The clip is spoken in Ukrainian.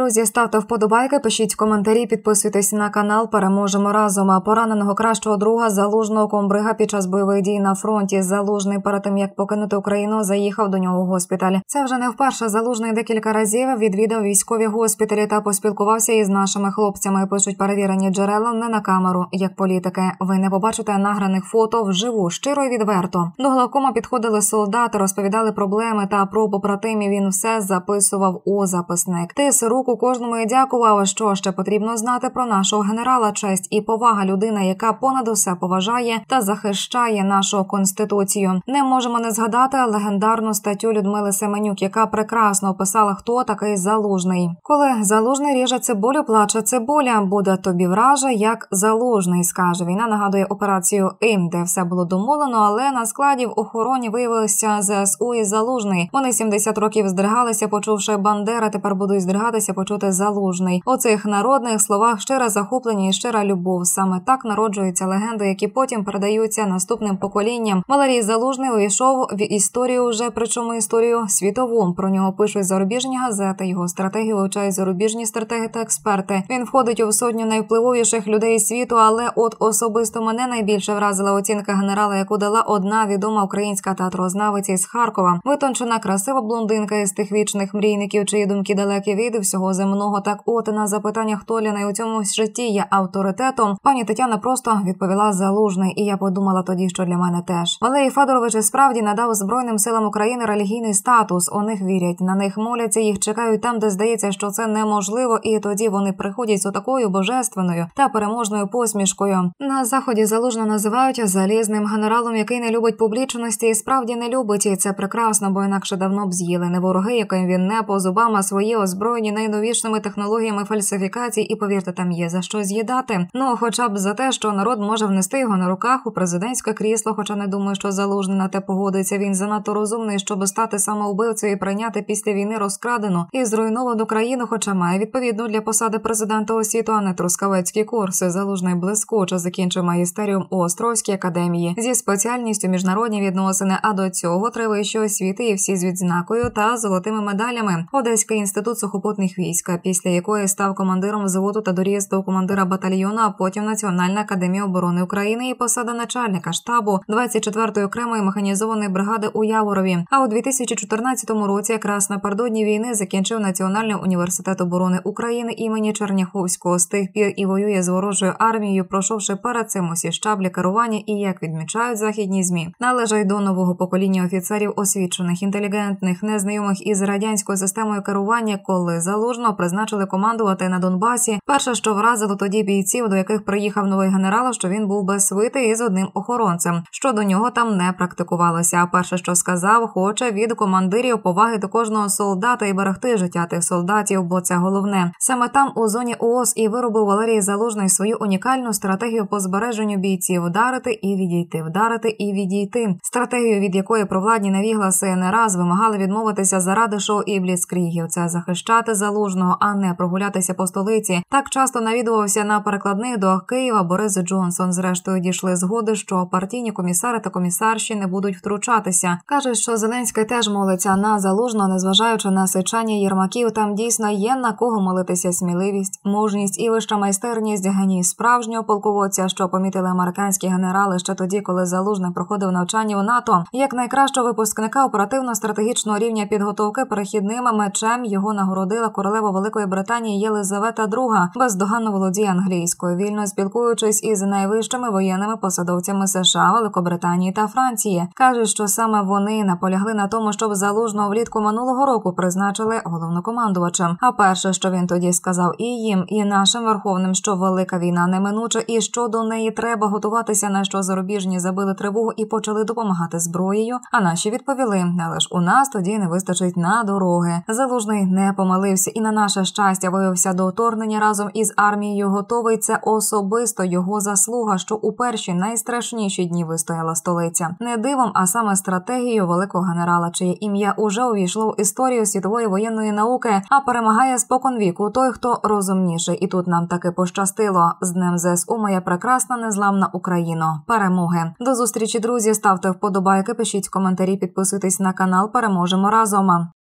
Друзі, ставте вподобайки, пишіть коментарі, підписуйтесь на канал. Переможемо разом. А пораненого кращого друга залужного комбрига під час бойових дій на фронті. Залужний перед тим як покинути Україну, заїхав до нього в госпіталь. Це вже не вперше. Залужний декілька разів відвідав військові госпіталі та поспілкувався із нашими хлопцями. Пишуть перевірені джерела не на камеру, як політики. Ви не побачите награних фото вживу, щиро і відверто. До главкома підходили солдати, розповідали проблеми та про побратимів. Він все записував у записник. Тис руку кожному і дякував. Що ще потрібно знати про нашого генерала? Честь і повага людина, яка понад усе поважає та захищає нашу конституцію. Не можемо не згадати легендарну статтю Людмили Семенюк, яка прекрасно описала, хто такий залужний. Коли залужний ріже цибулю, плаче цибуля, буде тобі враже, як залужний, скаже. Війна нагадує операцію ІМ, де все було домовлено, але на складі в охороні виявилися ЗСУ і залужний. Вони 70 років здригалися, почувши Бандера. Тепер будуть здригатися, почути залужний. У цих народних словах щире захоплення і щира любов. Саме так народжуються легенди, які потім передаються наступним поколінням. Валерій Залужний увійшов в історію вже причому історію світову. Про нього пишуть зарубіжні газети. Його стратегію вивчають зарубіжні стратеги та експерти. Він входить у сотню найвпливовіших людей світу. Але от особисто мене найбільше вразила оцінка генерала, яку дала одна відома українська театрознавиця із Харкова. Витончена красива блондинка із тих вічних мрійників, чиї думки далекі від всього земного. Так от на запитання, хто Ляна у цьому житті є авторитетом. Пані Тетяна просто відповіла залужний, і я подумала тоді, що для мене теж Валерій Федорович справді надав збройним силам України релігійний статус. У них вірять, на них моляться, їх чекають там, де здається, що це неможливо, і тоді вони приходять з такою божественною та переможною посмішкою. На заході залужно називають залізним генералом, який не любить публічності, і справді не любить. І це прекрасно, бо інакше давно б з'їли не вороги, яким він не по зубам, а свої озброєні найновішими технологіями фальсифікацій, і повірте, там є за що з'їдати. Ну, хоча б за те, що народ може внести його на руках у президентське крісло, хоча не думаю, що залужний на те погодиться. Він занадто розумний, щоб стати самоубивцею і прийняти після війни розкрадену і зруйновану країну, хоча має відповідну для посади президента освіту, а не трускавецькі курси. Залужний блискуче закінчив магістеріум у Острозькій академії зі спеціальністю міжнародні відносини. А до цього три вищі освіти і всі з відзнакою та золотими медалями. Одеський інститут сухопутних військ, після якої став командиром взводу та доріс до командира батальйону, а потім Національна академія оборони України і посада начальника штабу 24-ї окремої механізованої бригади у Яворові. А у 2014 році, якраз напередодні війни, закінчив Національний університет оборони України імені Черняховського. З тих пір і воює з ворожою армією, пройшовши перед цим усі штаблі керування і як відмічають західні змі, належать до нового покоління офіцерів освічених, інтелігентних, незнайомих із радянською системою керування, коли залужно призначили командувати на Донбасі. Перше, що вразило тоді бійців, до яких приїхав новий генерал, що він був без свити і з одним охоронцем, що до нього там не практикувалося. А перше, що сказав, хоче від командирів поваги до кожного солдата і берегти життя тих солдатів, бо це головне. Саме там у зоні ООС і виробив Валерій Залужний свою унікальну стратегію по збереженню бійців вдарити і відійти, вдарити і відійти. Стратегію, від якої провладні навігласи не раз вимагали відмовитися заради шоу і бліцкрігів. Це захищати залужного, а не прогулятися по столиці. Так часто навідувався на перекладних до Києва Борис Джонсон. Зрештою дійшли згоди, що партійні комісари та комісарші не будуть втручатися. каже, що Зеленський теж молиться на залужно, незважаючи на сичання єрмаків. Там дійсно є на кого молитися сміливість, мужність і вища майстерність геній справжнього полководця, що помітили американські генерали ще тоді, коли залужний проходив навчання у НАТО. Як найкращого випускника оперативно-стратегічного рівня підготовки перехідним мечем його нагородила королева Великої Британії Єлизавета II, бездоганно володіє англійською, вільно спілкуючись із найвищими воєнними посадовцями США, Великобританії та Франції. каже, що саме вони наполягли на тому, щоб залужного влітку минулого року призначили головнокомандувачем. А перше, що він тоді сказав, і їм, і нашим верховним, що велика війна неминуча, і що до неї треба готуватися, на що зарубіжні забили тривогу і почали допомагати зброєю. А наші відповіли: але ж у нас тоді не вистачить на дороги. Залужний не помилився і на наше щастя виявився до вторгнення разом із армією. Готовий це особисто його заслуга, що у перші найстрашніші дні вистояла столиця. Не дивом, а саме стратегією великого генерала, чиє ім'я уже увійшло в історію світової воєнної науки, а перемагає спокон віку той, хто розумніший, і тут нам таки пощастило. З днем ЗСУ моя прекрасна незламна Україна. Перемоги до зустрічі, друзі. Ставте вподобайки, пишіть коментарі, підписуйтесь на канал. Переможемо разом.